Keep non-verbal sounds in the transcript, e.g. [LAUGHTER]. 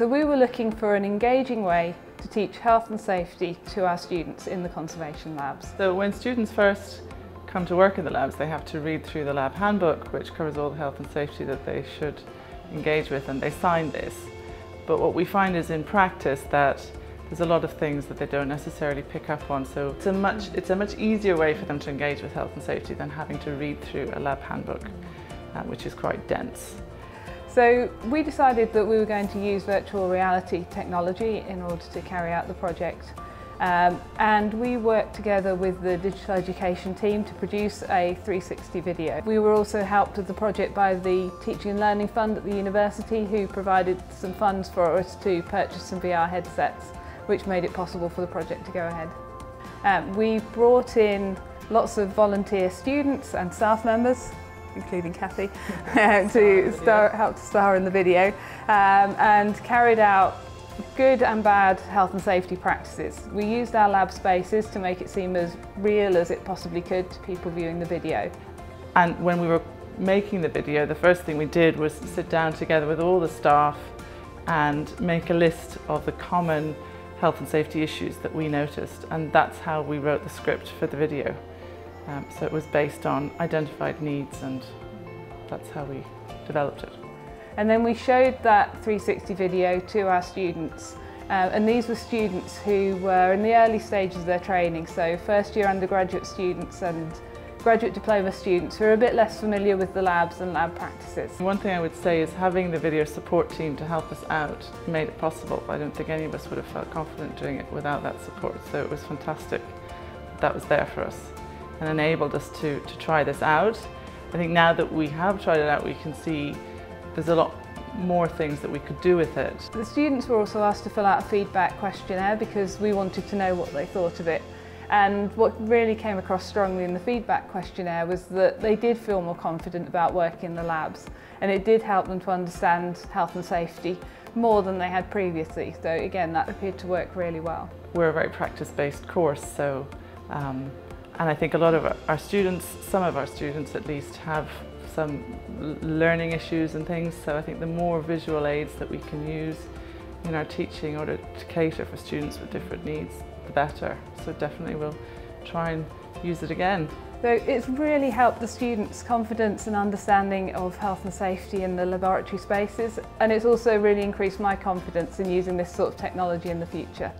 So we were looking for an engaging way to teach health and safety to our students in the conservation labs. So when students first come to work in the labs, they have to read through the lab handbook, which covers all the health and safety that they should engage with, and they sign this. But what we find is in practice that there's a lot of things that they don't necessarily pick up on. So it's a much, it's a much easier way for them to engage with health and safety than having to read through a lab handbook, uh, which is quite dense. So we decided that we were going to use virtual reality technology in order to carry out the project. Um, and we worked together with the digital education team to produce a 360 video. We were also helped with the project by the Teaching and Learning Fund at the university who provided some funds for us to purchase some VR headsets which made it possible for the project to go ahead. Um, we brought in lots of volunteer students and staff members including Kathy, [LAUGHS] [LAUGHS] to star, help to star in the video um, and carried out good and bad health and safety practices. We used our lab spaces to make it seem as real as it possibly could to people viewing the video. And when we were making the video, the first thing we did was sit down together with all the staff and make a list of the common health and safety issues that we noticed and that's how we wrote the script for the video. Um, so it was based on identified needs and that's how we developed it. And then we showed that 360 video to our students. Uh, and these were students who were in the early stages of their training, so first year undergraduate students and graduate diploma students who are a bit less familiar with the labs and lab practices. One thing I would say is having the video support team to help us out made it possible. I don't think any of us would have felt confident doing it without that support, so it was fantastic that was there for us and enabled us to, to try this out. I think now that we have tried it out, we can see there's a lot more things that we could do with it. The students were also asked to fill out a feedback questionnaire because we wanted to know what they thought of it. And what really came across strongly in the feedback questionnaire was that they did feel more confident about working in the labs and it did help them to understand health and safety more than they had previously. So again, that appeared to work really well. We're a very practice-based course, so um, and I think a lot of our students, some of our students at least, have some learning issues and things. So I think the more visual aids that we can use in our teaching in order to cater for students with different needs, the better. So definitely we'll try and use it again. So it's really helped the students' confidence and understanding of health and safety in the laboratory spaces and it's also really increased my confidence in using this sort of technology in the future.